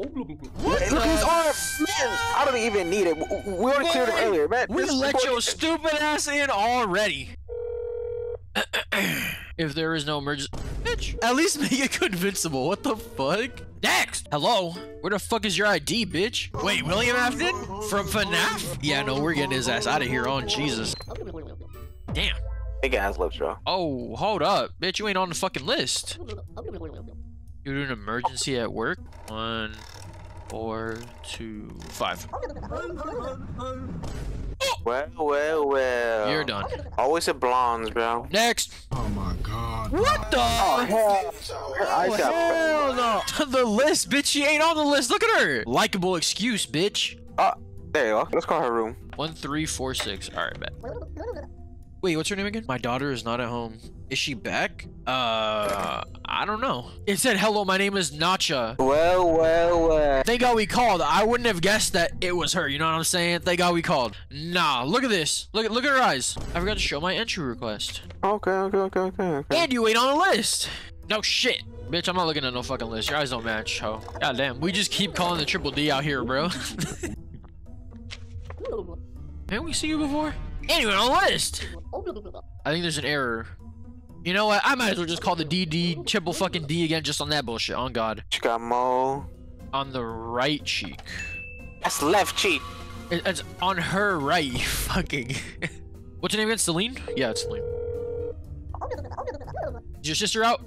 What? Hey, look at his arm, man. I don't even need it. We we already cleared him earlier, man. We This- let your stupid ass in already. if there is no emergency, bitch, at least make it convincible. What the fuck? Next, hello. Where the fuck is your ID, bitch? Wait, William Afton from FNAF? Yeah, no, we're getting his ass out of here. on Jesus. Damn. Big ass lips, bro. Oh, hold up, bitch. You ain't on the fucking list. You're doing emergency at work. One, four, two, five. Well, well, well. You're done. Always a blondes, bro. Next. Oh my god. What the? Oh, hell. Her eyes got Hell no. the list, bitch. She ain't on the list. Look at her. Likable excuse, bitch. Oh, there you go. Let's call her room. One, three, four, six. All right, bet. Wait, what's her name again? My daughter is not at home. Is she back? Uh, I don't know. It said, hello, my name is Nacha. Well, well, well. Thank God we called. I wouldn't have guessed that it was her. You know what I'm saying? Thank God we called. Nah, look at this. Look at look at her eyes. I forgot to show my entry request. Okay, okay, okay, okay, okay. And you ain't on the list. No shit. Bitch, I'm not looking at no fucking list. Your eyes don't match, ho. God damn. We just keep calling the triple D out here, bro. Man, we see you before? Anyway, on the list. I think there's an error. You know what? I might as well just call the DD triple fucking D again just on that bullshit. On God. She got mo. On the right cheek. That's left cheek. It- It's on her right, fucking. What's your name again? Celine? Yeah, it's Celine. Is your sister out?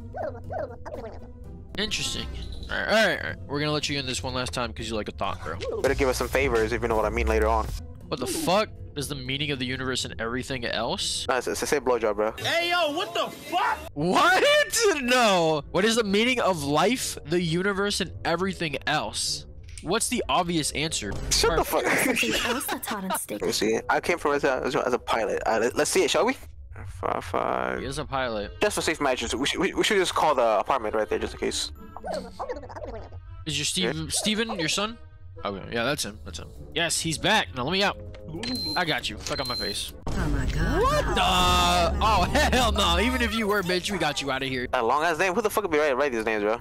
Interesting. Alright, alright, alright. We're gonna let you in this one last time because you like a thought, bro. Better give us some favors if you know what I mean later on. What the fuck is the meaning of the universe and everything else? Nah, it's, it's a say blowjob, bro. What? the fuck? What? No. What is the meaning of life, the universe, and everything else? What's the obvious answer? Shut the fuck. Something else that's hot and sticky. Let me see. I came from as a, as a, as a pilot. Uh, let, us see it, shall we? Five, He five. is a pilot. Just for safe measures, we should, we, we should just call the apartment right there, just in case. Is your Steve Steven your son? Okay, yeah, that's him. That's him. Yes, he's back. Now let me out. I got you. Fuck on my face. Oh my god. What the? Oh hell no! Even if you were bitch, we got you out of here. That long ass name. Who the fuck would be writing write these names, bro?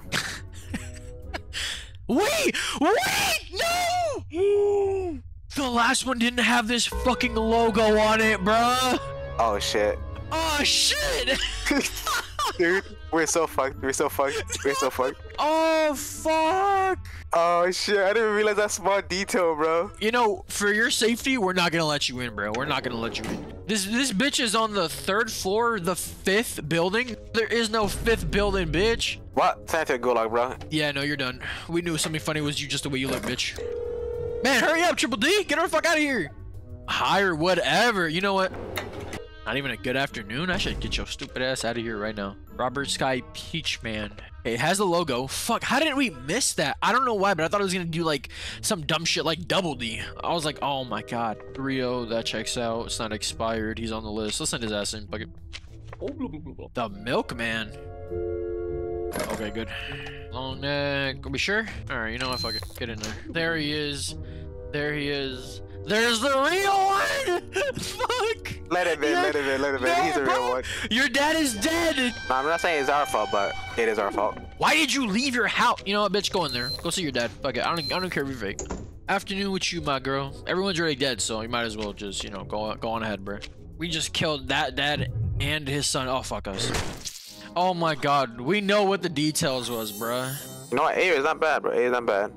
Wait! Wait! No! The last one didn't have this fucking logo on it, bruh. Oh shit. Oh shit! Dude, we're so fucked. We're so fucked. We're so fucked. Oh fuck! Oh shit, I didn't realize that small detail, bro. You know, for your safety, we're not gonna let you in, bro. We're not gonna let you in. This this bitch is on the third floor, the fifth building. There is no fifth building, bitch. What? Sanitary gulag, bro. Yeah, no, you're done. We knew something funny was you just the way you look, bitch. Man, hurry up, Triple D. Get her the fuck out of here. Hire whatever. You know what? Not even a good afternoon. I should get your stupid ass out of here right now. Robert Sky Peachman. It has the logo. Fuck, how didn't we miss that? I don't know why, but I thought it was gonna do like some dumb shit like Double D. I was like, oh my god. Rio, that checks out. It's not expired. He's on the list. Let's send his ass in. Fuck it. The Milkman. Okay, good. Long neck. Are we sure? Alright, you know what? Fuck it. Get in there. There he is. There he is. There's the real one! Fuck! Let it be, Yeah. let it be, let it be. No, He's the real one. Your dad is dead! Nah, I'm not saying it's our fault, but it is our fault. Why did you leave your house? You know what, bitch? Go in there. Go see your dad. Fuck it. I don't, I don't care if you're fake. Afternoon with you, my girl. Everyone's already dead, so you might as well just, you know, go, go on ahead, bro. We just killed that dad and his son. Oh, fuck us. Oh my god. We know what the details was, bruh. You know what? A is not bad, bro. A is not bad.